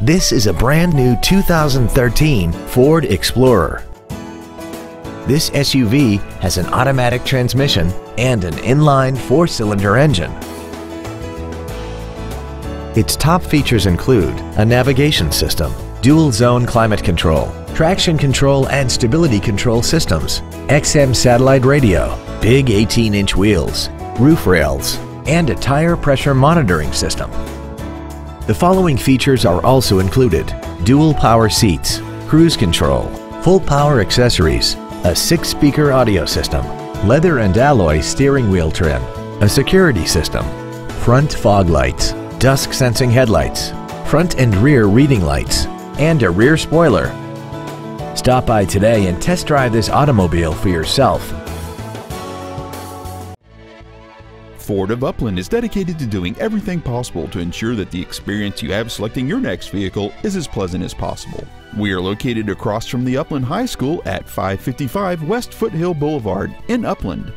This is a brand new 2013 Ford Explorer. This SUV has an automatic transmission and an inline four-cylinder engine. Its top features include a navigation system, dual zone climate control, traction control and stability control systems, XM satellite radio, big 18-inch wheels, roof rails, and a tire pressure monitoring system. The following features are also included. Dual power seats, cruise control, full power accessories, a six-speaker audio system, leather and alloy steering wheel trim, a security system, front fog lights, dusk sensing headlights, front and rear reading lights, and a rear spoiler. Stop by today and test drive this automobile for yourself. Ford of Upland is dedicated to doing everything possible to ensure that the experience you have selecting your next vehicle is as pleasant as possible. We are located across from the Upland High School at 555 West Foothill Boulevard in Upland.